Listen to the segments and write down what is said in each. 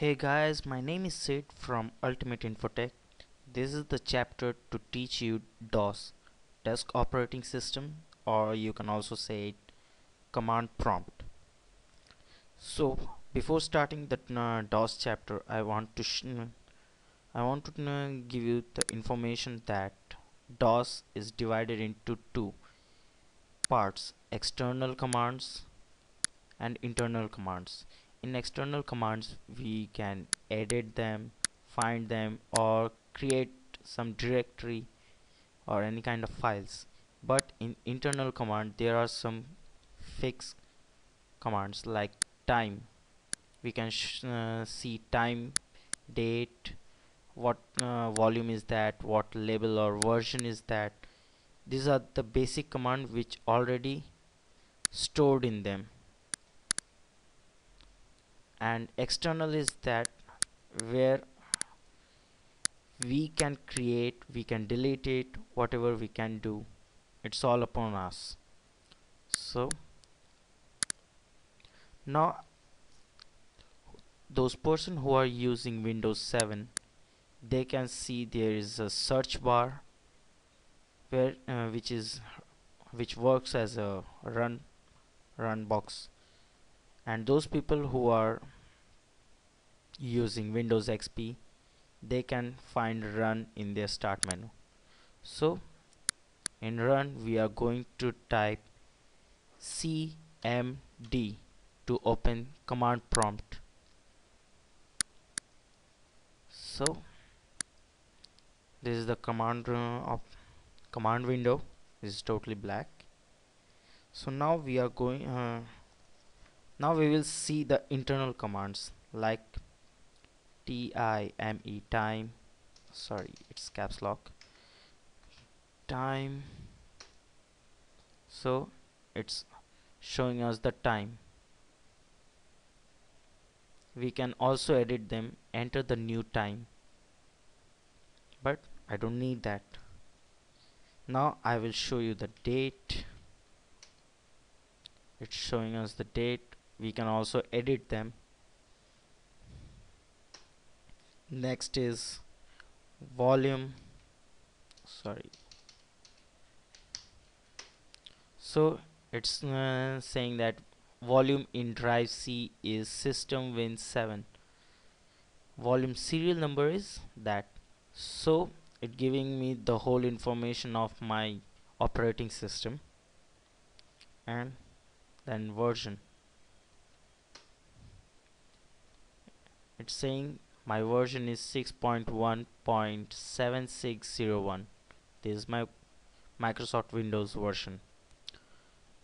Hey guys, my name is Sid from Ultimate Infotech. This is the chapter to teach you DOS, Disk Operating System, or you can also say it command prompt. So, before starting the uh, DOS chapter, I want to I want to uh, give you the information that DOS is divided into two parts: external commands and internal commands in external commands we can edit them find them or create some directory or any kind of files. But in internal command there are some fixed commands like time. We can uh, see time date what uh, volume is that what label or version is that. These are the basic command which already stored in them and external is that where we can create we can delete it whatever we can do it's all upon us. So now those person who are using Windows 7 they can see there is a search bar where uh, which is which works as a run run box and those people who are using Windows XP they can find run in their start menu. So in run we are going to type cmd to open command prompt. So this is the command uh, of command window. This is totally black. So now we are going uh, now we will see the internal commands like T-I-M-E time. Sorry it's caps lock. Time. So it's showing us the time. We can also edit them enter the new time. But I don't need that. Now I will show you the date. It's showing us the date we can also edit them. Next is volume. Sorry. So it's uh, saying that volume in drive C is system win 7 volume serial number is that. So it giving me the whole information of my operating system and then version it's saying my version is 6.1.7601 this is my Microsoft Windows version.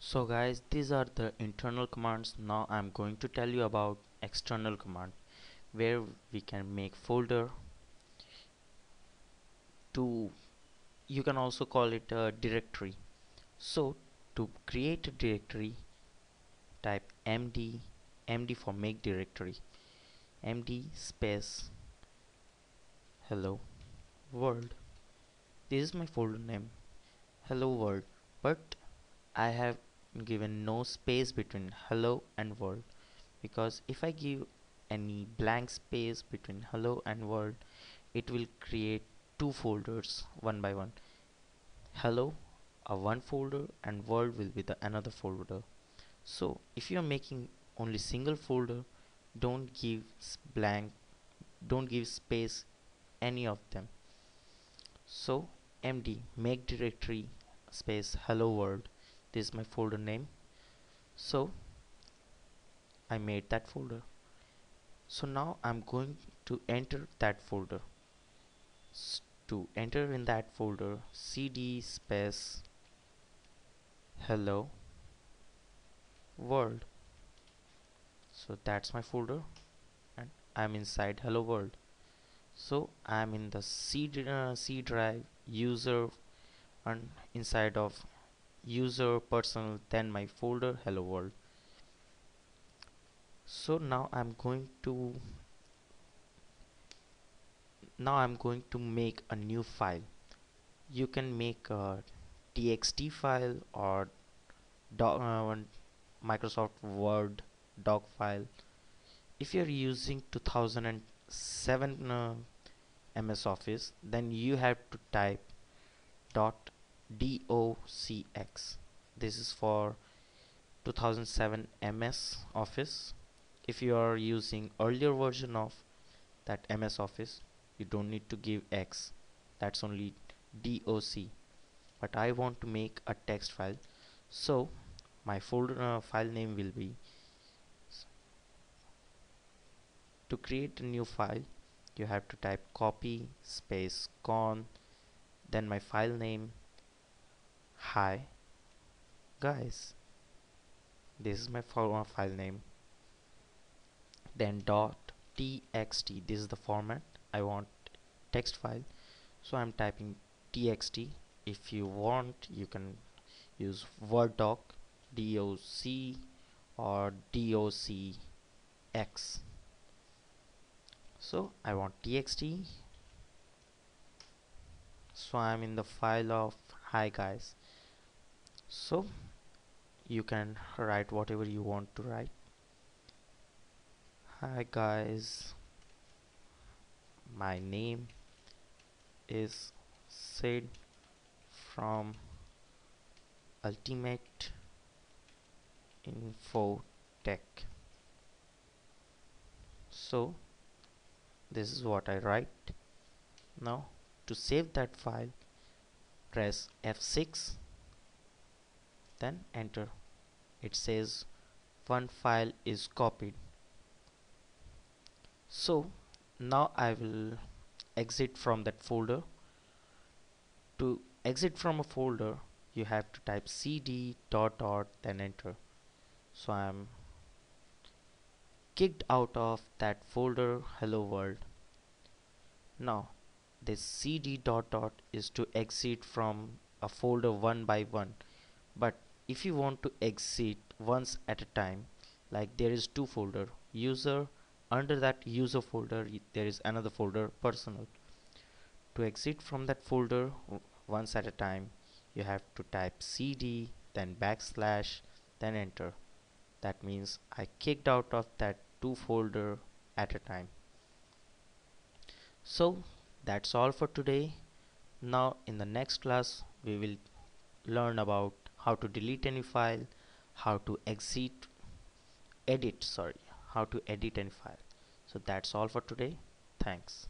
So guys these are the internal commands. Now I'm going to tell you about external command where we can make folder to you can also call it a directory. So to create a directory type md md for make directory md space. Hello world. This is my folder name. Hello world. But I have given no space between hello and world. Because if I give any blank space between hello and world it will create two folders one by one. Hello a one folder and world will be the another folder. So if you are making only single folder don't give blank don't give space any of them. So md make directory space hello world. This is my folder name. So I made that folder. So now I'm going to enter that folder. S to enter in that folder cd space hello world so that's my folder. And I'm inside hello world. So I'm in the C, uh, C drive user and inside of user personal then my folder hello world. So now I'm going to now I'm going to make a new file. You can make a txt file or uh, Microsoft Word doc file. If you're using 2007 uh, MS Office then you have to type dot docx this is for 2007 MS Office. If you are using earlier version of that MS Office you don't need to give X. That's only doc but I want to make a text file. So my folder uh, file name will be to create a new file you have to type copy space con then my file name hi guys. This is my uh, file name. Then dot txt this is the format. I want text file so I'm typing txt. If you want you can use word doc doc or docx so I want txt. So I'm in the file of hi guys. So you can write whatever you want to write. Hi guys. My name is Sid from Ultimate Info Tech so this is what I write. Now to save that file press F6 then enter. It says one file is copied. So now I will exit from that folder. To exit from a folder you have to type cd dot dot then enter. So I'm kicked out of that folder hello world. Now this cd dot dot is to exit from a folder one by one. But if you want to exit once at a time like there is two folder user under that user folder there is another folder personal. To exit from that folder once at a time you have to type cd then backslash then enter. That means I kicked out of that two folder at a time. So that's all for today. Now in the next class we will learn about how to delete any file how to exit edit sorry how to edit any file. So that's all for today. Thanks